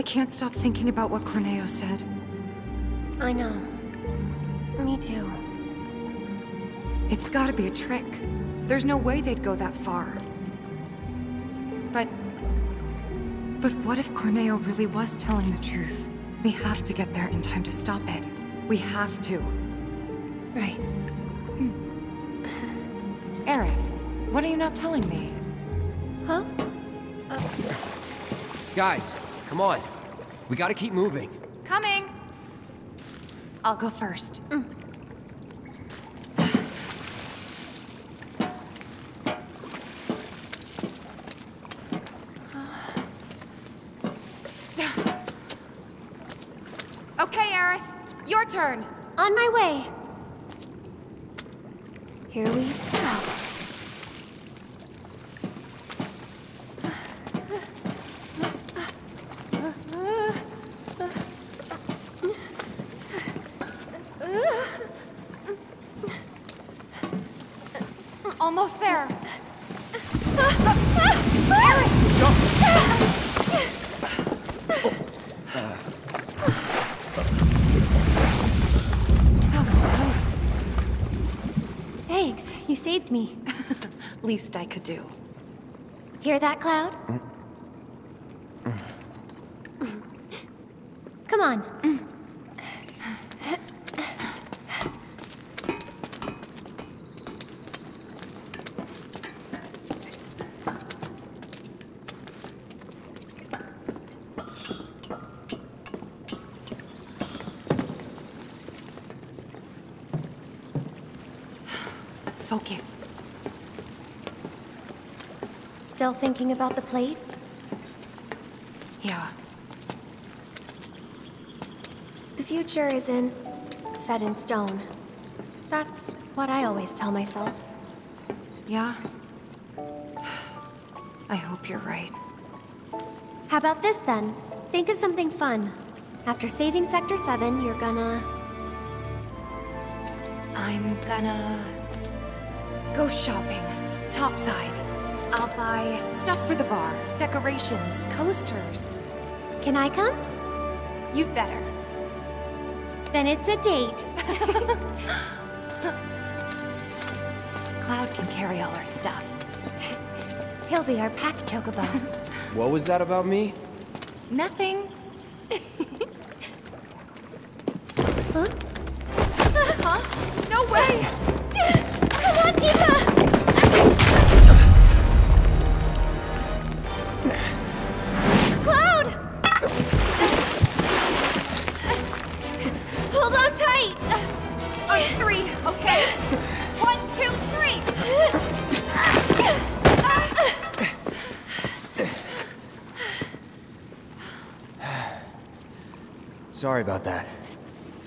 I can't stop thinking about what Corneo said. I know. Me too. It's gotta be a trick. There's no way they'd go that far. But... But what if Corneo really was telling the truth? We have to get there in time to stop it. We have to. Right. Hmm. Aerith, what are you not telling me? Huh? Guys, come on. We gotta keep moving. Coming! I'll go first. Mm. okay, Aerith. Your turn. On my way. Here we go. Almost there. That was close. Thanks, you saved me. Least I could do. Hear that, Cloud? Mm. Come on. Focus. Still thinking about the plate? Yeah. The future isn't set in stone. That's what I always tell myself. Yeah? I hope you're right. How about this then? Think of something fun. After saving Sector 7, you're gonna... I'm gonna... go shopping. Topside. I'll buy stuff for the bar, decorations, coasters. Can I come? You'd better. Then it's a date. Cloud can carry all our stuff. He'll be our pack chocobo. What was that about me? Nothing. huh? Huh? No way! Sorry about that.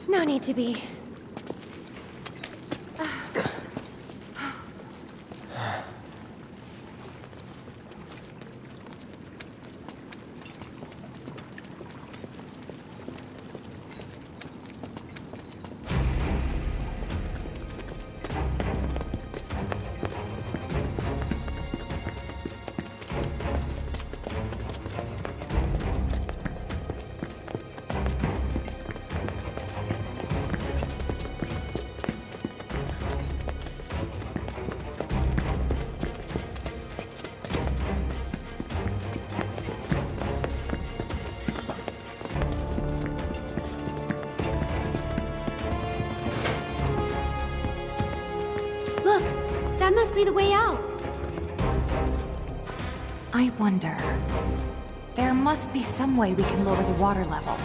No need to be. Must be the way out. I wonder... There must be some way we can lower the water level.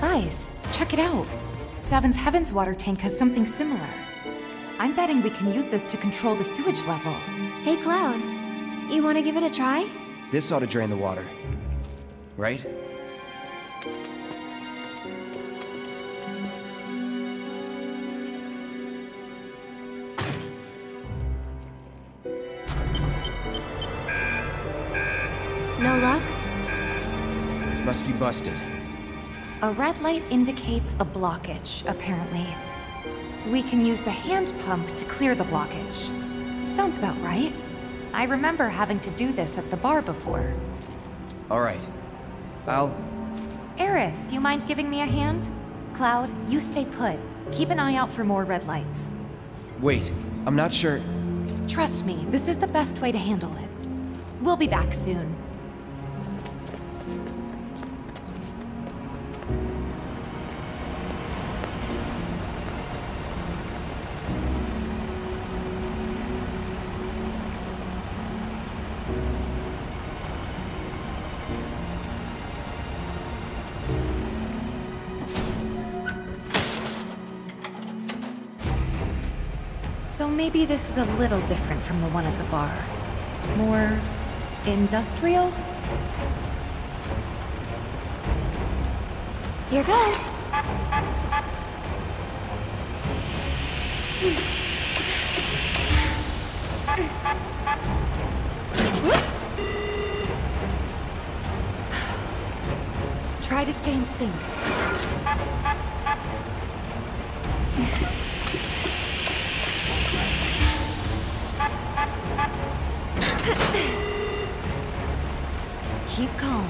Guys, check it out. Seventh Heaven's water tank has something similar. I'm betting we can use this to control the sewage level. Hey, Cloud. You want to give it a try? This ought to drain the water. Right? No luck? Must be busted. A red light indicates a blockage, apparently. We can use the hand pump to clear the blockage. Sounds about right. I remember having to do this at the bar before. All right. I'll... Aerith, you mind giving me a hand? Cloud, you stay put. Keep an eye out for more red lights. Wait, I'm not sure... Trust me, this is the best way to handle it. We'll be back soon. So maybe this is a little different from the one at the bar. More industrial? Here goes. Whoops. Try to stay in sync. Keep calm.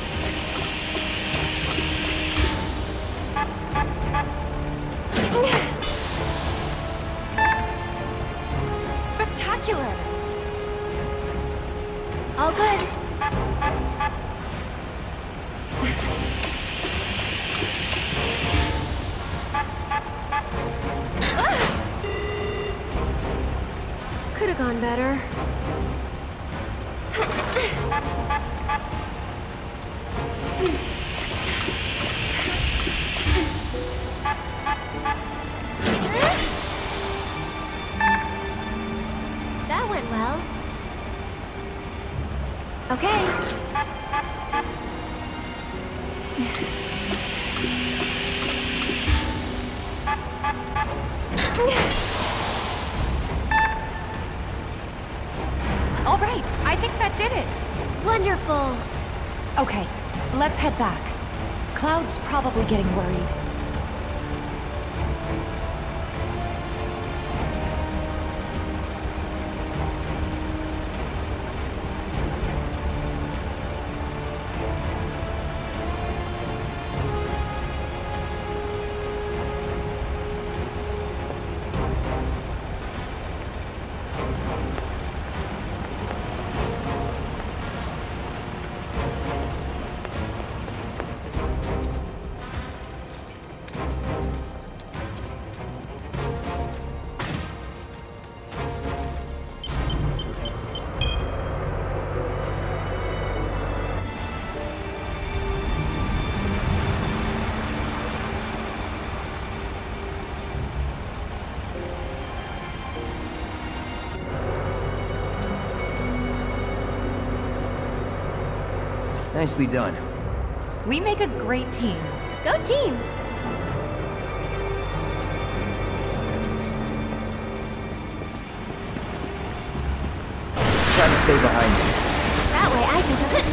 head back. Cloud's probably getting worried. Nicely done. We make a great team. Go team. Try to stay behind me. That way I can come.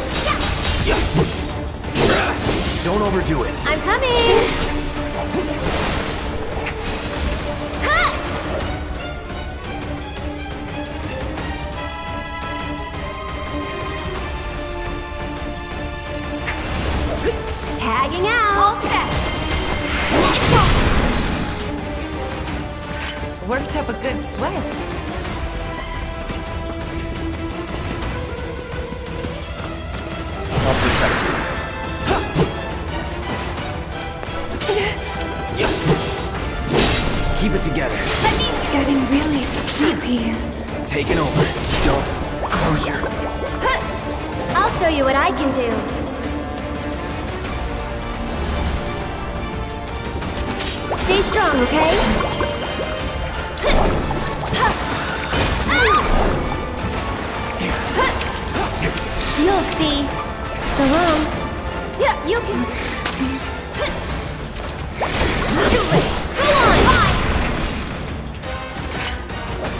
Don't overdo it. I'm coming. Tagging out. All set. Worked up a good sweat. I'll protect you. Keep it together. Getting really sleepy. Taking over. Don't close your... I'll show you what I can do. Stay strong, okay? You'll see. So long. Yeah, you can. Go on, bye.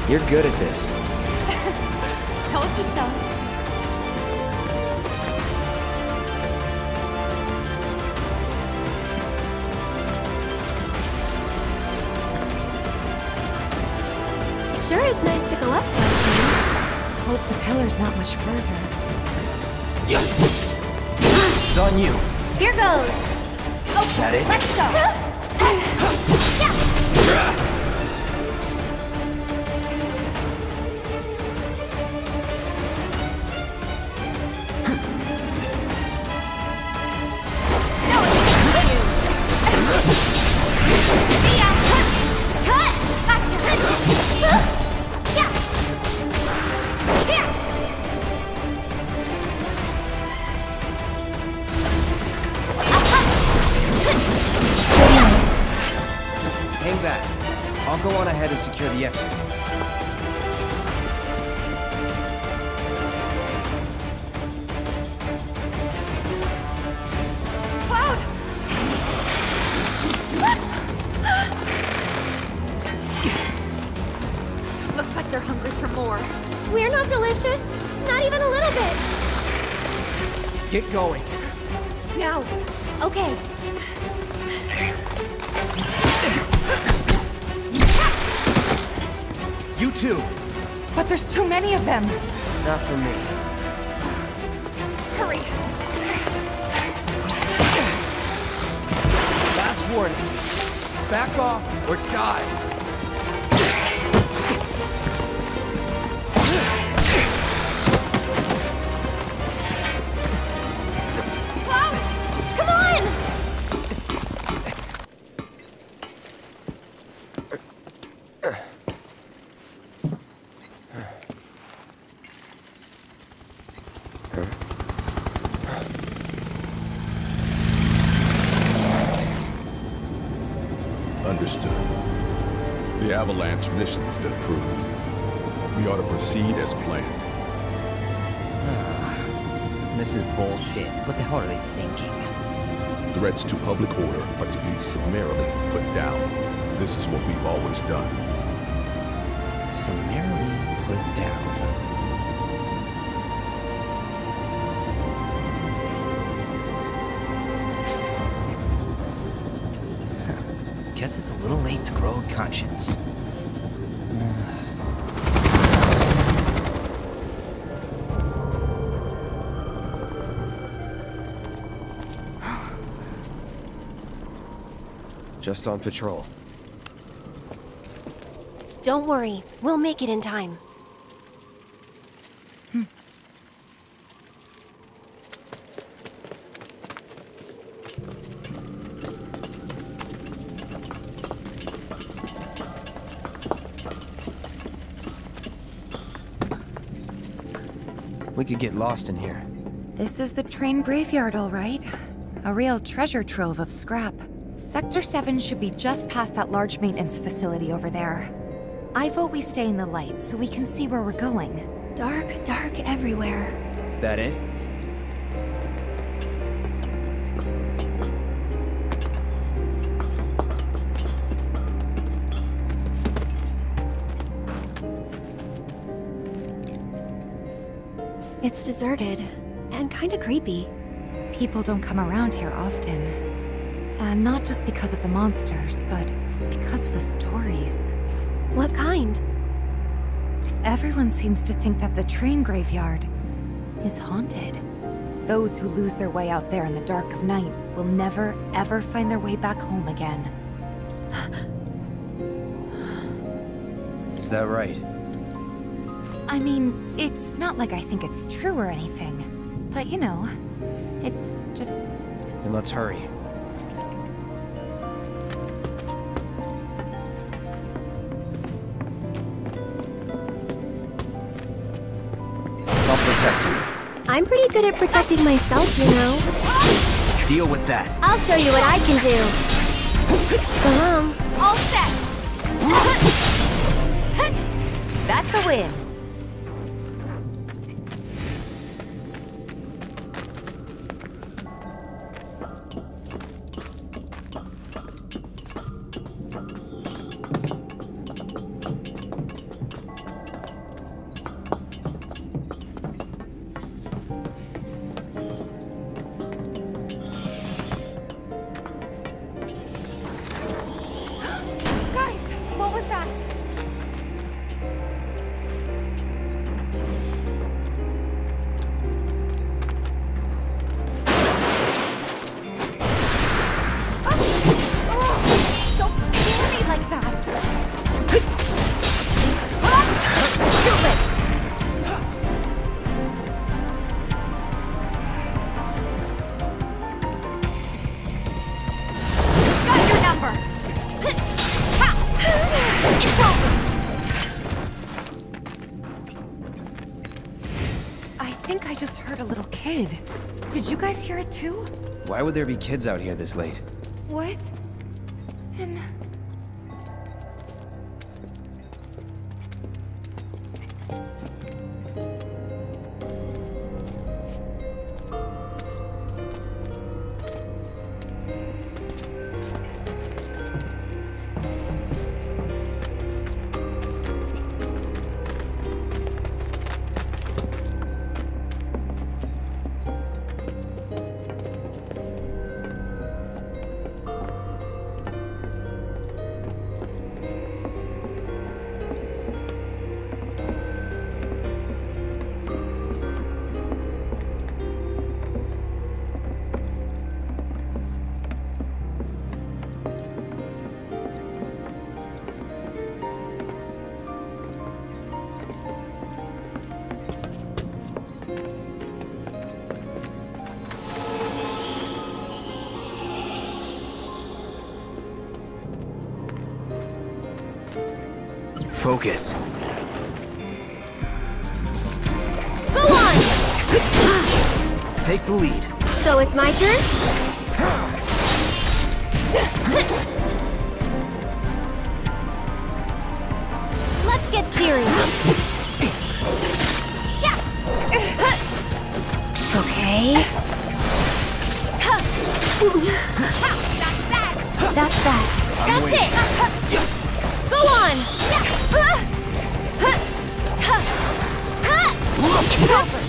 You're good at this. Told you so. Hope the pillar's not much further. It's on you. Here goes. Is that it? Let's go. Not. Not even a little bit. Get going. Now! Okay. You too. But there's too many of them! Not for me. Hurry! Last warning. Back off or die. Avalanche mission's been approved. We ought to proceed as planned. Ah, this is bullshit. What the hell are they thinking? Threats to public order are to be summarily put down. This is what we've always done. Summarily put down. Guess it's a little late to grow a conscience. Just on patrol. Don't worry. We'll make it in time. Hmm. We could get lost in here. This is the train graveyard, all right. A real treasure trove of scrap. Sector 7 should be just past that large maintenance facility over there. I vote we stay in the light so we can see where we're going. Dark, dark everywhere. That it? It's deserted. And kinda creepy. People don't come around here often. And not just because of the monsters, but because of the stories. What kind? Everyone seems to think that the train graveyard is haunted. Those who lose their way out there in the dark of night will never, ever find their way back home again. Is that right? I mean, it's not like I think it's true or anything. But you know, it's just. Then let's hurry. I'm pretty good at protecting myself, you know. Deal with that. I'll show you what I can do. So long. All set! That's a win. It's over! I think I just heard a little kid. Did you guys hear it too? Why would there be kids out here this late? What? Then... Focus. Go on! Take the lead. So it's my turn? Let's get serious. Okay. That's that. That's it. Go on. It's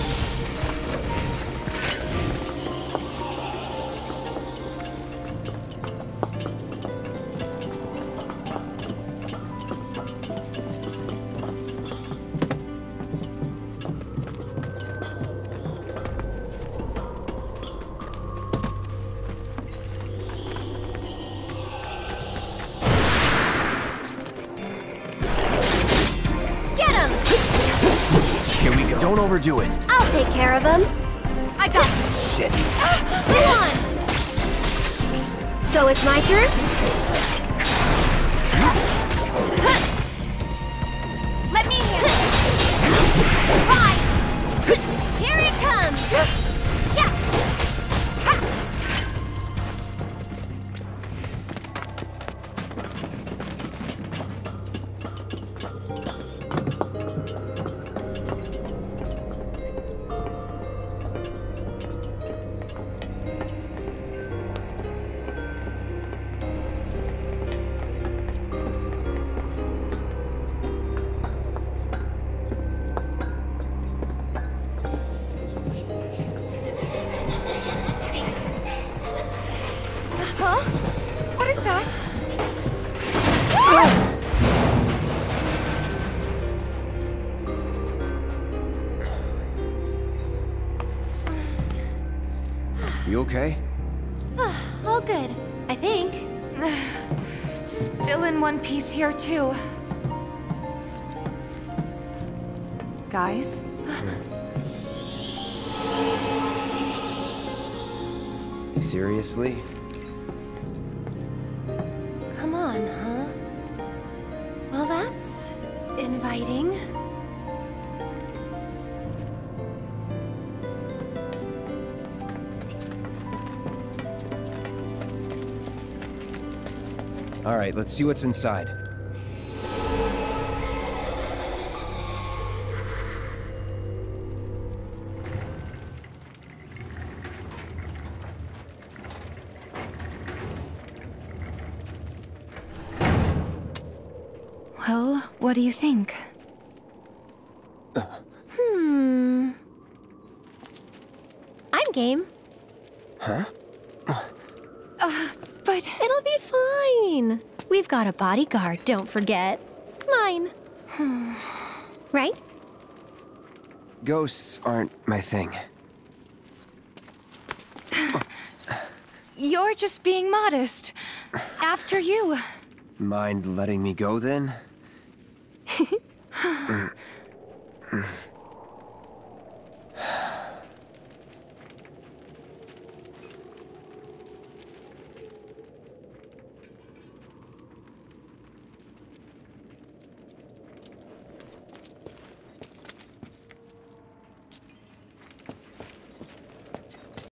Don't it. I'll take care of them. I got this. Shit. Go on! So it's my turn? What? You okay? All good, I think. Still in one piece here, too. Guys? Seriously? All right, let's see what's inside. Well, what do you think? Hmm. I'm game. But... It'll be fine. We've got a bodyguard, don't forget. Mine. right? Ghosts aren't my thing. You're just being modest. After you. Mind letting me go then? Mm. Mm.